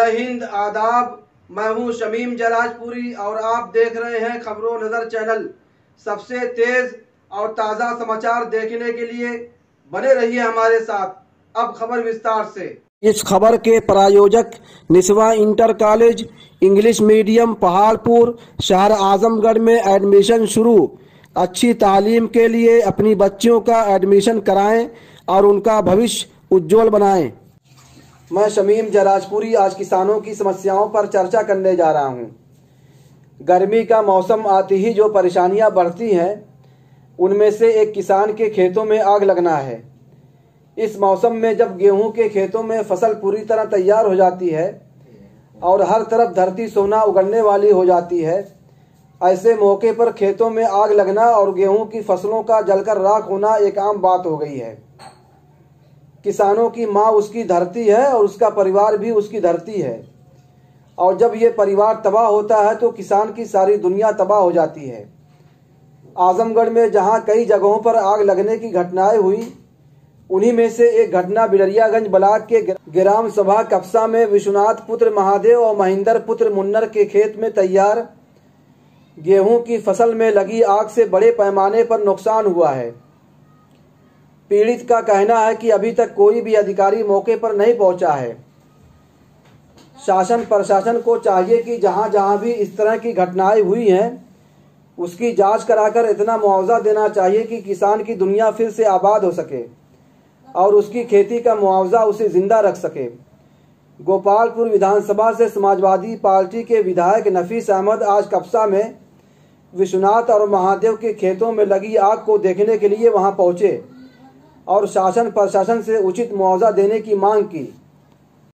जय हिंद आदाब, मैं हूँ शमीम जराजपुरी और आप देख रहे हैं खबरों नज़र चैनल। सबसे तेज़ और ताज़ा समाचार देखने के लिए बने रहिए हमारे साथ। अब खबर विस्तार से। इस खबर के प्रायोजक Niswa inter college, English medium, Paharpur, शहर आजमगढ़ में एडमिशन शुरू। अच्छी तालीम के लिए अपनी बच्चियों का एडमिशन कराएँ और उनका भविष्य उज्जवल बनाएँ। मैं शमीम जराजपुरी आज किसानों की समस्याओं पर चर्चा करने जा रहा हूँ। गर्मी का मौसम आते ही जो परेशानियाँ बढ़ती हैं, उनमें से एक किसान के खेतों में आग लगना है इस मौसम में जब गेहूँ के खेतों में फ़सल पूरी तरह तैयार हो जाती है और हर तरफ़ धरती सोना उगलने वाली हो जाती है, ऐसे मौके पर खेतों में आग लगना और गेहूँ की फ़सलों का जलकर राख होना एक आम बात हो गई है किसानों की माँ उसकी धरती है और उसका परिवार भी उसकी धरती है। और जब ये परिवार तबाह होता है तो किसान की सारी दुनिया तबाह हो जाती है। आजमगढ़ में जहाँ कई जगहों पर आग लगने की घटनाएँ हुई, उन्हीं में से एक घटना बिडरियागंज ब्लाक के ग्राम सभा कप्सा में विश्वनाथ पुत्र महादेव और महेंद्र पुत्र मुन्नर के खेत में तैयार गेहूँ की फ़सल में लगी आग से बड़े पैमाने पर नुकसान हुआ है। पीड़ित का कहना है कि अभी तक कोई भी अधिकारी मौके पर नहीं पहुँचा है। शासन प्रशासन को चाहिए कि जहाँ जहाँ भी इस तरह की घटनाएँ हुई हैं, उसकी जाँच कराकर इतना मुआवजा देना चाहिए कि किसान की दुनिया फिर से आबाद हो सके और उसकी खेती का मुआवजा उसे ज़िंदा रख सके। गोपालपुर विधानसभा से समाजवादी पार्टी के विधायक नफीस अहमद आज कप्सा में विश्वनाथ और महादेव के खेतों में लगी आग को देखने के लिए वहाँ पहुँचे। और शासन प्रशासन से उचित मुआवजा देने की मांग की।